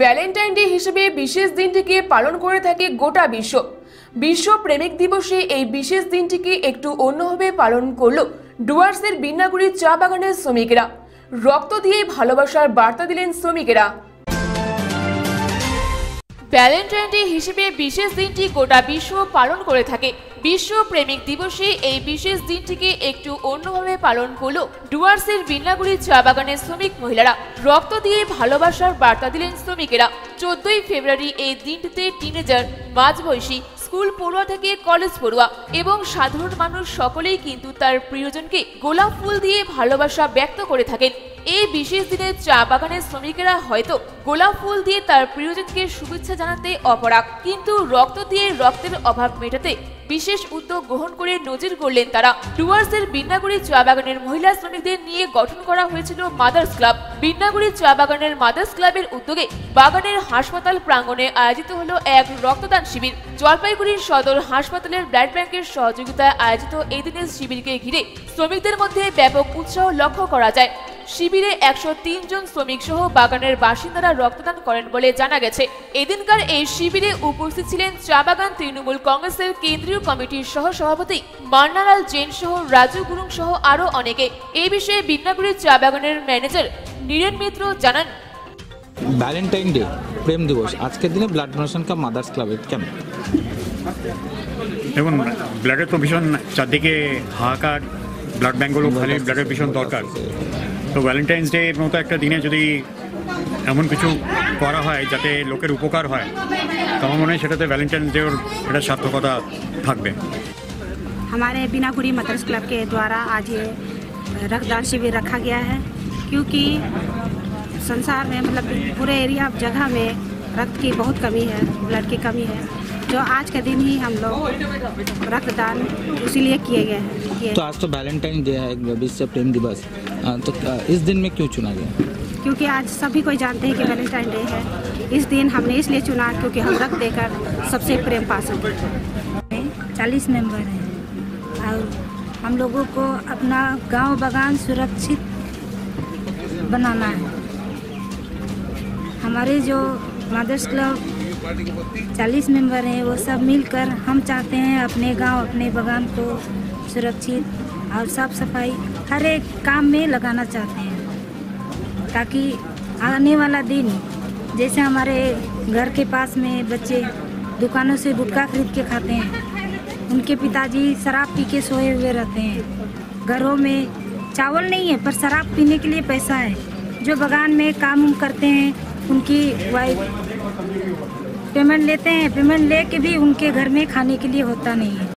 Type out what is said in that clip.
Valentine day হিসেবে বিশেষ দিনটিকে পালন করে থাকে গোটা বিশ্ব। বিশ্ব প্রেমিক দিবসে এই বিশেষ দিনটিকে একটু অন্যভাবে পালন করল ডুয়ার্সের বিন্নাগুড়ির চা বাগানের শ্রমিকেরা। রক্ত দিয়ে ভালোবাসার বার্তা দিলেন শ্রমিকেরা। ভ্যালেন্টাইন ডে হিসেবে বিশেষ দিনটি গোটা বিশ্ব পালন করে থাকে। বিশ্ব প্রেমিক দিবসে এই বিশেষ দিনটিকে একটু অন্যভাবে পালন করল ডুয়ার্সের বিন্নাগুড়ির চা বাগানের শ্রমিক মহিলারা। রক্ত দিয়ে ভালোবাসার বার্তা দিলেন শ্রমিকেরা। চোদ্দই ফেব্রুয়ারি এই দিনটিতে টিনেজার, মাঝবয়সী, স্কুল পড়ুয়া থেকে কলেজ পড়ুয়া এবং সাধারণ মানুষ সকলেই কিন্তু তার প্রিয়জনকে গোলাপ ফুল দিয়ে ভালোবাসা ব্যক্ত করে থাকেন। এই বিশেষ দিনে চা বাগানের শ্রমিকেরা হয়তো গোলাপ ফুল দিয়ে তার প্রিয়জনকে শুভেচ্ছা জানাতে অপরাগ। কিন্তু রক্ত দিয়ে রক্তের অভাব মেটাতে বিশেষ উদ্যোগ গ্রহণ করে নজির করলেন তারা। ডুয়ার্সের বিন্নাগুড়ি চা বাগানের মহিলা শ্রমিকদের নিয়ে গঠন করা হয়েছিল মাদার্স ক্লাব। বিন্নাগুড়ি চা বাগানের মাদার্স ক্লাবের উদ্যোগে বাগানের হাসপাতাল প্রাঙ্গণে আয়োজিত হলো এক রক্তদান শিবির। জলপাইগুড়ির সদর হাসপাতালের ব্লাড ব্যাংকের সহযোগিতায় আয়োজিত এই দিনের শিবিরকে ঘিরে শ্রমিকদের মধ্যে ব্যাপক উৎসাহ লক্ষ্য করা যায়। শিবিরে একশো তিন জন শ্রমিক সহ বাগানের বাসিন্দারা রক্তদান করেন বলে জানা গেছে। এদিনকার এই শিবিরে উপস্থিত ছিলেন চা বাগান তৃণমূল কংগ্রেসের কেন্দ্রীয় কমিটির সহ সভাপতি মান্নালাল জৈন সহ রাজু গুরুং সহ আরও অনেকে। এই বিষয়ে বিদ্যাগুড়ির চা বাগানের ম্যানেজার নীরেন মিত্র জানান। ভ্যালেন্টাইন ডে প্রেম দিবস আজকের দিনে ব্লাড ডোনেশন কাপ মাদার্স ক্লাবের কেন দেখুন ব্লাডের তো ভীষণ চারদিকে হাহাকার ব্লাড ব্যাঙ্কগুলো খালি ব্লাডের ভীষণ দরকার। তো ভ্যালেন্টাইন্স ডে এর মতো একটা দিনে যদি এমন কিছু করা হয় যাতে লোকের উপকার হয় তো আমার মনে হয় সেটাতে ভ্যালেন্টাইন্স ডে ওর এটা সার্থকতা থাকবে हमारे बिनागुड़ी मदर्स क्लब के द्वारा आज ये रक्तदान शिविर रखा गया है क्योंकि संसार में मतलब पूरे एरिया जगह में रक्त की बहुत कमी है ब्लड की कमी है जो आज के दिन ही हम लोग रक्तदान इसीलिए किए गए हैं तो आज तो वैलेंटाइन डे है विश्व प्रेम दिवस। तो इस दिन में क्यों चुना गया? क्योंकि आज सभी कोई जानते हैं कि वैलेंटाइन डे है। इस दिन हमने इसलिए चुना क्योंकि हम रक्त देकर सबसे प्रेम पा सकें। चालीस मेंबर हैं। और हम लोगों को अपना गाँव बागान सुरक्षित बनाना है। हमारे जो मदर्स क्लब चालीस मेंबर हैं, वो सब मिलकर हम चाहते हैं अपने गाँव, अपने बगान को सुरक्षित और साफ़ सफ़ाई हर एक काम में लगाना चाहते हैं, ताकि आने वाला दिन, जैसे हमारे घर के पास में बच्चे दुकानों से गुटखा खरीद के खाते हैं, उनके पिताजी शराब पी के सोए हुए रहते हैं। घरों में चावल नहीं है, पर शराब पीने के लिए पैसा है। जो बगान में काम करते हैं, उनकी वाइफ पेमेंट लेते हैं। पेमेंट ले के भी उनके घर में खाने के लिए होता नहीं है।